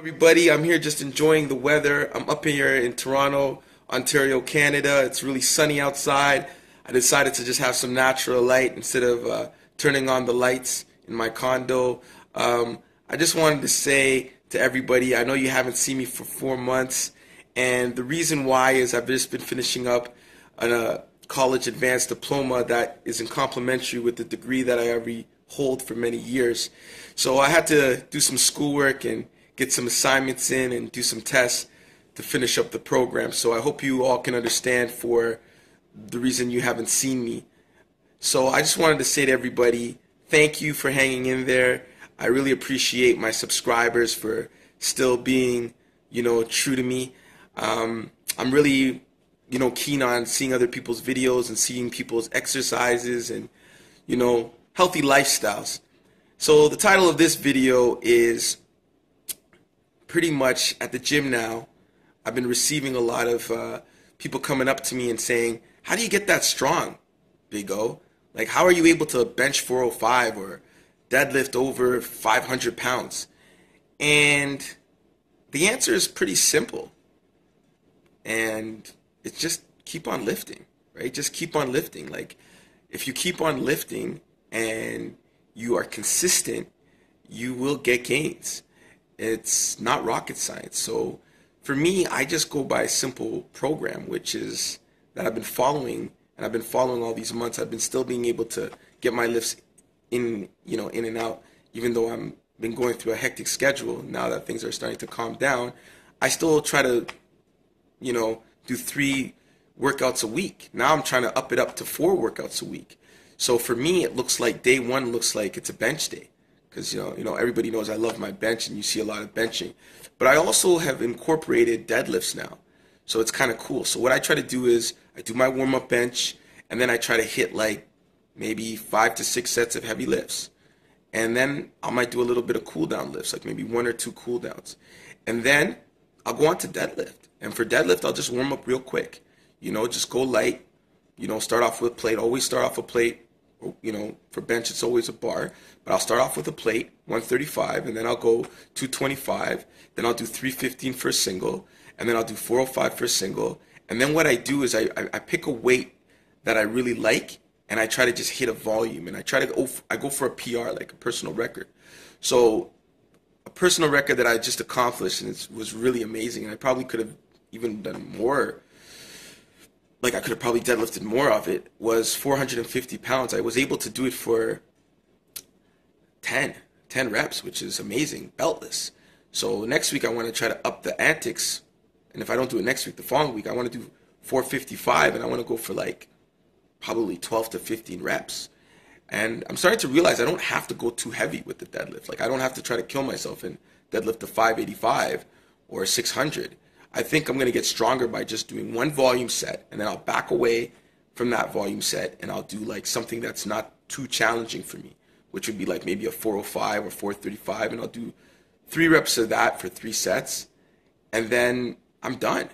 everybody. I'm here just enjoying the weather. I'm up here in Toronto, Ontario, Canada. It's really sunny outside. I decided to just have some natural light instead of uh, turning on the lights in my condo. Um, I just wanted to say to everybody, I know you haven't seen me for four months, and the reason why is I've just been finishing up a college advanced diploma that is in complementary with the degree that I already hold for many years. So I had to do some schoolwork and get some assignments in and do some tests to finish up the program. So I hope you all can understand for the reason you haven't seen me. So I just wanted to say to everybody, thank you for hanging in there. I really appreciate my subscribers for still being, you know, true to me. Um, I'm really, you know, keen on seeing other people's videos and seeing people's exercises and, you know, healthy lifestyles. So the title of this video is pretty much at the gym now, I've been receiving a lot of uh, people coming up to me and saying, "How do you get that strong, Big O? Like, how are you able to bench 405 or deadlift over 500 pounds?" And the answer is pretty simple, and it's just keep on lifting, right? Just keep on lifting. Like, if you keep on lifting and you are consistent, you will get gains. It's not rocket science. So for me, I just go by a simple program, which is that I've been following, and I've been following all these months. I've been still being able to get my lifts in, you know, in and out, even though I'm been going through a hectic schedule. Now that things are starting to calm down, I still try to, you know, do three workouts a week. Now I'm trying to up it up to four workouts a week. So for me, it looks like day one looks like it's a bench day because you know you know everybody knows I love my bench and you see a lot of benching. But I also have incorporated deadlifts now, so it's kind of cool. So what I try to do is I do my warm up bench and then I try to hit like maybe five to six sets of heavy lifts, and then I might do a little bit of cool down lifts, like maybe one or two cool downs, and then I'll go on to deadlift. And for deadlift, I'll just warm up real quick. You know, just go light. You know, start off with plate. Always start off with plate you know, for bench it's always a bar. But I'll start off with a plate, 135, and then I'll go 225. Then I'll do 315 for a single, and then I'll do 405 for a single. And then what I do is I, I, I pick a weight that I really like, and I try to just hit a volume, and I try to go I go for a PR, like a personal record. So a personal record that I just accomplished, and it was really amazing. And I probably could have even done more like I could have probably deadlifted more of it was 450 pounds. I was able to do it for 10, 10 reps, which is amazing, beltless. So next week I want to try to up the antics, and if I don't do it next week, the following week I want to do 455, and I want to go for like probably 12 to 15 reps. And I'm starting to realize I don't have to go too heavy with the deadlift. Like I don't have to try to kill myself and deadlift to 585 or 600. I think I'm going to get stronger by just doing one volume set and then I'll back away from that volume set and I'll do like something that's not too challenging for me, which would be like maybe a 405 or 435 and I'll do three reps of that for three sets and then I'm done.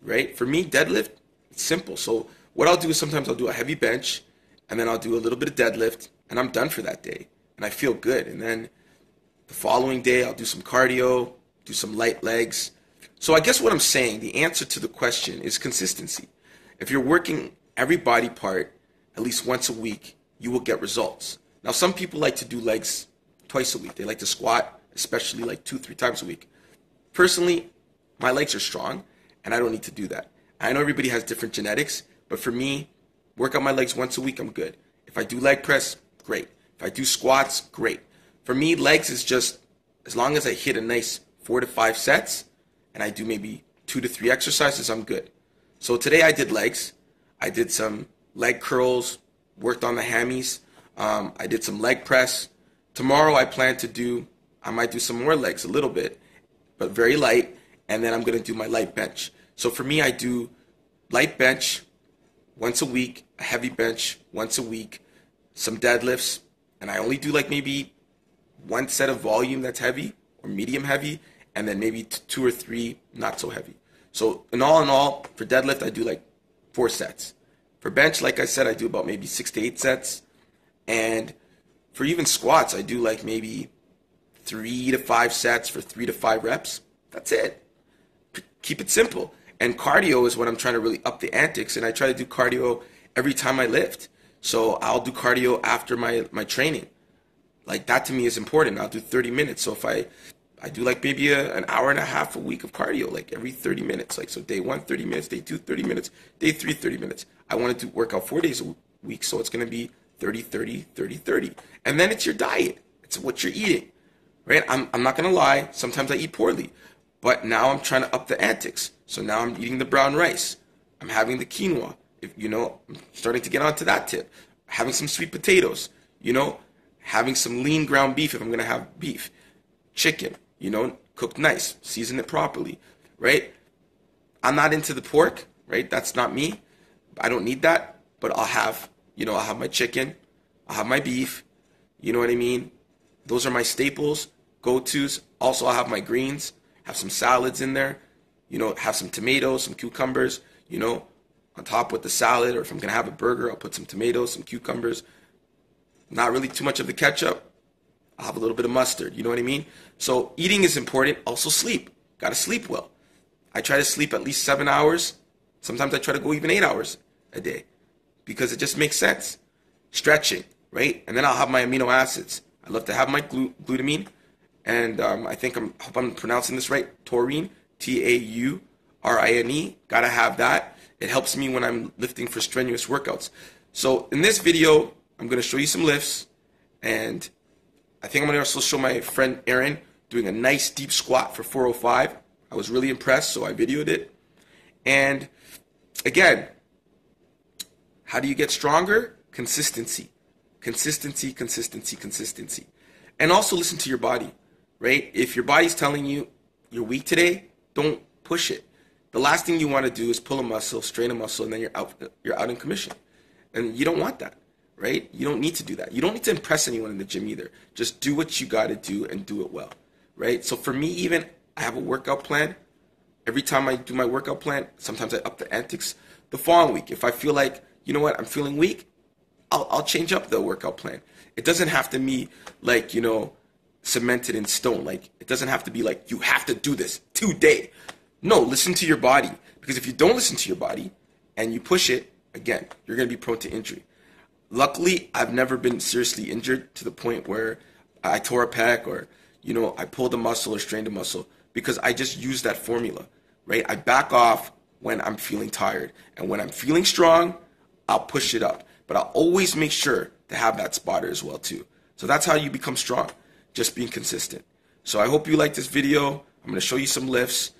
Right? For me, deadlift, it's simple. So what I'll do is sometimes I'll do a heavy bench and then I'll do a little bit of deadlift and I'm done for that day and I feel good. And then the following day I'll do some cardio, do some light legs so I guess what I'm saying, the answer to the question is consistency. If you're working every body part at least once a week, you will get results. Now, some people like to do legs twice a week. They like to squat, especially like two, three times a week. Personally, my legs are strong, and I don't need to do that. I know everybody has different genetics, but for me, work out my legs once a week, I'm good. If I do leg press, great. If I do squats, great. For me, legs is just as long as I hit a nice four to five sets, and I do maybe two to three exercises, I'm good. So today I did legs. I did some leg curls, worked on the hammies. Um, I did some leg press. Tomorrow I plan to do, I might do some more legs a little bit, but very light. And then I'm going to do my light bench. So for me, I do light bench once a week, a heavy bench once a week, some deadlifts, and I only do like maybe one set of volume that's heavy or medium heavy, and then maybe two or three not so heavy. So in all in all, for deadlift I do like four sets. For bench, like I said, I do about maybe six to eight sets, and for even squats I do like maybe three to five sets for three to five reps. That's it. Keep it simple. And cardio is what I'm trying to really up the antics. And I try to do cardio every time I lift. So I'll do cardio after my, my training. Like that to me is important. I'll do 30 minutes. So if I I do like maybe a, an hour and a half a week of cardio, like every 30 minutes. Like so day one, 30 minutes, day two, 30 minutes, day three, 30 minutes. I want to work out four days a week, so it's gonna be 30, 30, 30, 30. And then it's your diet. It's what you're eating. Right? I'm I'm not gonna lie, sometimes I eat poorly. But now I'm trying to up the antics. So now I'm eating the brown rice. I'm having the quinoa. If you know, I'm starting to get onto that tip. Having some sweet potatoes, you know, having some lean ground beef if I'm gonna have beef, chicken, you know, cooked nice, season it properly, right? I'm not into the pork, right? That's not me. I don't need that, but I'll have, you know, I'll have my chicken, I'll have my beef, you know what I mean? Those are my staples, go-tos. Also, I'll have my greens, have some salads in there, you know, have some tomatoes, some cucumbers, you know, on top with the salad, or if I'm gonna have a burger, I'll put some tomatoes, some cucumbers. Not really too much of the ketchup. I'll have a little bit of mustard. You know what I mean? So eating is important. Also sleep. Got to sleep well. I try to sleep at least seven hours. Sometimes I try to go even eight hours a day because it just makes sense. Stretching, right? And then I'll have my amino acids. I love to have my glu- glutamine, and um, I think I'm hope I'm pronouncing this right. Taurine, T A U R I N E. Gotta have that. It helps me when I'm lifting for strenuous workouts. So in this video, I'm gonna show you some lifts, and I think I'm gonna also show my friend Aaron doing a nice deep squat for 405. I was really impressed, so I videoed it. And again, how do you get stronger? Consistency. Consistency, consistency, consistency. And also listen to your body, right? If your body's telling you you're weak today, don't push it. The last thing you want to do is pull a muscle, strain a muscle, and then you're out you're out in commission. And you don't want that right? You don't need to do that. You don't need to impress anyone in the gym either. Just do what you got to do and do it well, right? So for me, even I have a workout plan. Every time I do my workout plan, sometimes I up the antics the following week. If I feel like, you know what, I'm feeling weak, I'll, I'll change up the workout plan. It doesn't have to be like, you know, cemented in stone. Like, it doesn't have to be like, you have to do this today. No, listen to your body. Because if you don't listen to your body and you push it, again, you're going to be prone to injury. Luckily, I've never been seriously injured to the point where I tore a pec or, you know, I pulled a muscle or strained a muscle because I just use that formula, right? I back off when I'm feeling tired. And when I'm feeling strong, I'll push it up. But I'll always make sure to have that spotter as well too. So that's how you become strong, just being consistent. So I hope you like this video. I'm going to show you some lifts.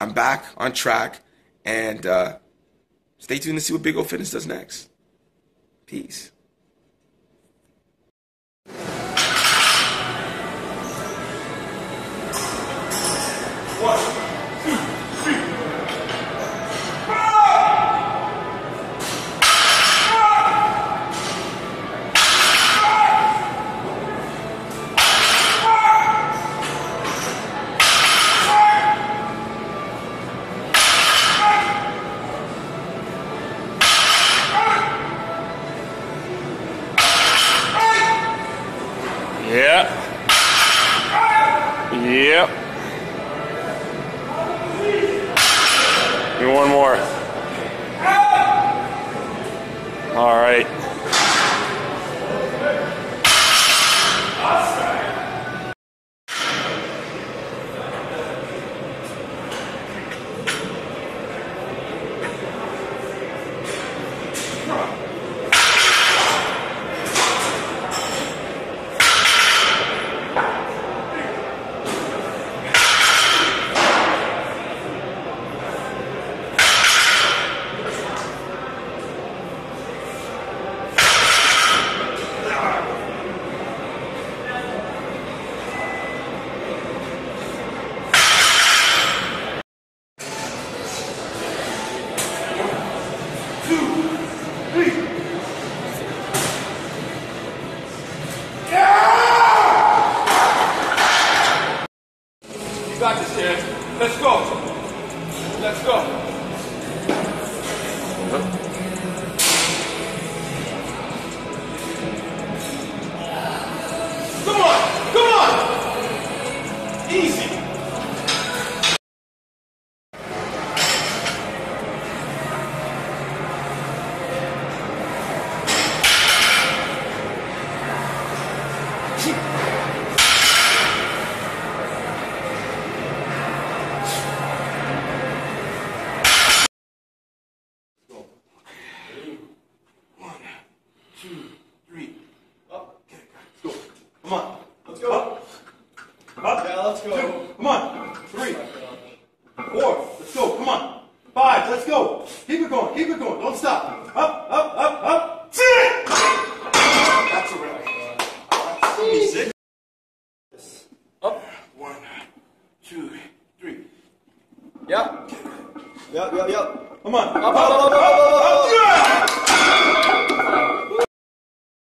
I'm back on track. And uh, stay tuned to see what Big O Fitness does next. Peace. All right. Let's go. Keep it going. Keep it going. Don't stop. Up, up, up, up. That's a wrap. Six. Up. One, two, three. Yep. Yep, yep, yep. Come on. Up, up, up,